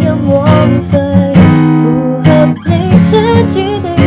音枉费符合你自己的